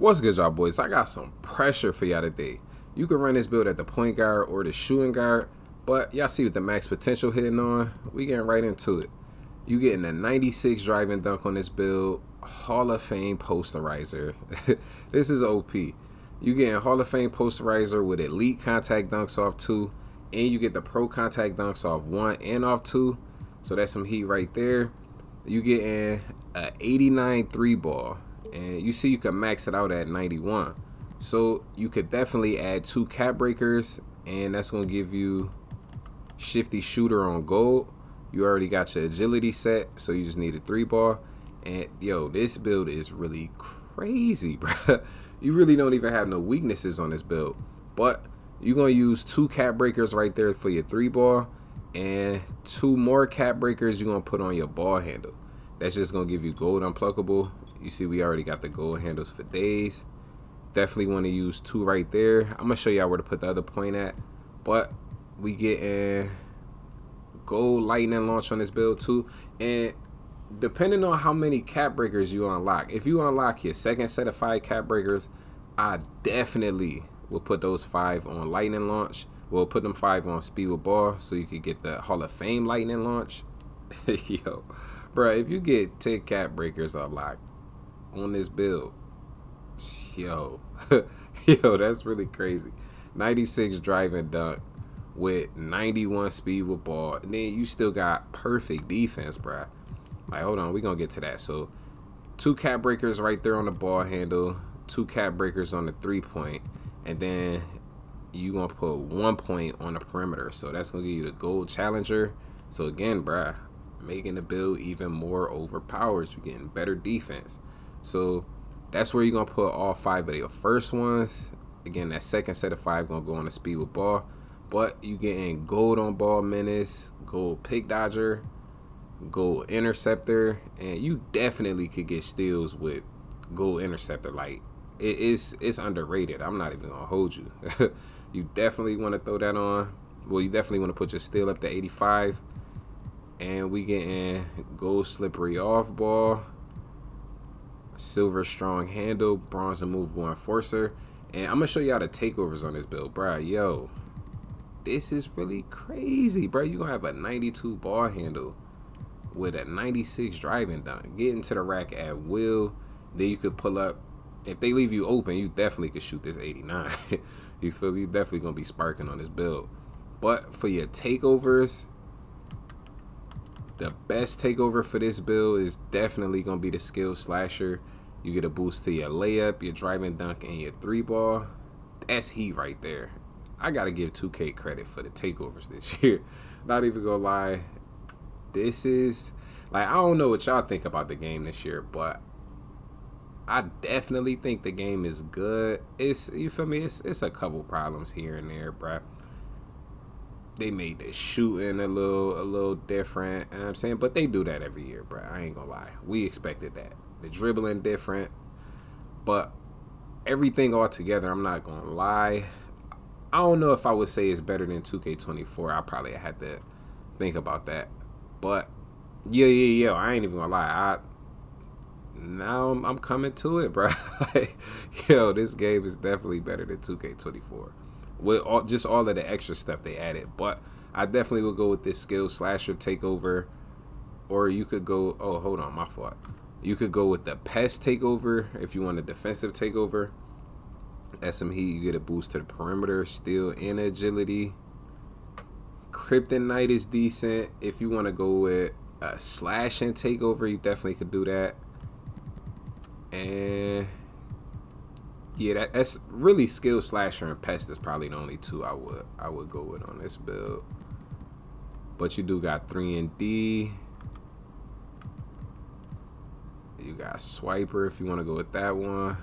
What's good, y'all boys? I got some pressure for y'all today. You can run this build at the point guard or the shooting guard, but y'all see what the max potential hitting on? We getting right into it. You getting a 96 driving dunk on this build, Hall of Fame posterizer. this is OP. You getting Hall of Fame posterizer with elite contact dunks off two, and you get the pro contact dunks off one and off two. So that's some heat right there. You getting a 89 three ball, and you see you can max it out at 91. So you could definitely add two cap breakers, and that's gonna give you shifty shooter on gold. You already got your agility set, so you just need a three ball. And yo, this build is really crazy, bro. You really don't even have no weaknesses on this build. But you're gonna use two cap breakers right there for your three ball, and two more cap breakers you're gonna put on your ball handle. That's just gonna give you gold unpluckable. You see, we already got the gold handles for days. Definitely want to use two right there. I'm gonna show y'all where to put the other point at, but we getting gold lightning launch on this build too, and depending on how many cap breakers you unlock, if you unlock your second set of five cap breakers, I definitely will put those five on lightning launch. We'll put them five on speed with ball so you could get the Hall of Fame lightning launch. Yo, bro, if you get 10 cap breakers unlocked on this build, yo, yo, that's really crazy. 96 driving dunk with 91 speed with ball, and then you still got perfect defense, bro. Like, hold on, we gonna get to that. So, two cap breakers right there on the ball handle, two cap breakers on the three point, and then you gonna put one point on the perimeter. So that's gonna give you the gold challenger. So again, bruh, making the build even more overpowered. You're getting better defense. So that's where you're gonna put all five of your first ones. Again, that second set of five gonna go on the speed with ball. But you getting gold on ball menace, gold pick dodger, gold interceptor, and you definitely could get steals with gold interceptor. Like it is it's underrated. I'm not even gonna hold you. you definitely want to throw that on. Well, you definitely want to put your steal up to 85. And we getting gold slippery off ball, silver strong handle, bronze immovable enforcer. And I'm gonna show y'all the takeovers on this build, bro. Yo, this is really crazy, bro. You gonna have a 92 ball handle with a 96 driving dunk. Get into the rack at will. Then you could pull up if they leave you open, you definitely could shoot this 89. you feel? You definitely gonna be sparking on this build. But for your takeovers, the best takeover for this build is definitely gonna be the skill slasher. You get a boost to your layup, your driving dunk, and your three ball. That's he right there. I gotta give 2K credit for the takeovers this year. Not even gonna lie. This is like I don't know what y'all think about the game this year, but I definitely think the game is good. It's you feel me? It's it's a couple problems here and there, bruh. They made the shooting a little a little different. You know I'm saying, but they do that every year, bro. I ain't gonna lie. We expected that. The dribbling different, but everything all together. I'm not gonna lie. I don't know if I would say it's better than 2K24. I probably had to think about that, but yeah, yeah, yeah. I ain't even gonna lie. I now I'm, I'm coming to it, bro. like, yo, this game is definitely better than 2K24 with all, just all of the extra stuff they added. But I definitely will go with this skill slasher takeover, or you could go. Oh, hold on, my fault. You could go with the pest takeover if you want a defensive takeover. SM Heat, you get a boost to the perimeter, steal, and agility. Kryptonite is decent. If you want to go with a slash and takeover, you definitely could do that and yeah, that, that's really skill slasher and pest is probably the only two I would I would go with on this build. But you do got three and D. You got swiper if you want to go with that one.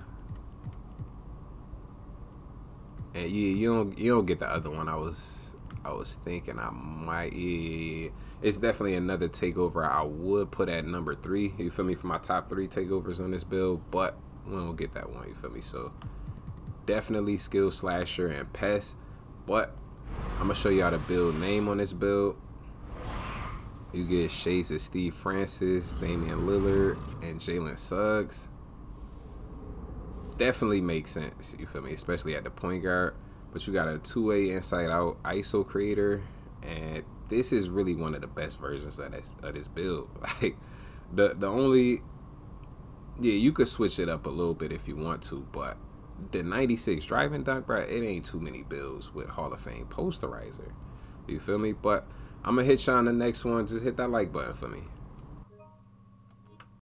And yeah, you don't you don't get the other one. I was I was thinking I might. Yeah, it's definitely another takeover I would put at number three. You feel me for my top three takeovers on this build, but we won't get that one. You feel me? So definitely skill slasher and pest. But I'm gonna show you how to build name on this build. You get shades of Steve Francis, Damian Lillard, and Jalen Suggs. definitely makes sense. You feel me? Especially at the point guard. But you got a two-way inside-out ISO creator, and this is really one of the best versions of this of this build. Like the the only yeah, you could switch it up a little bit if you want to, but the 96 driving dunk, bro, it ain't too many builds with Hall of Fame posterizer. You feel me? But I'm gonna hit you on the next one. Just hit that like button for me.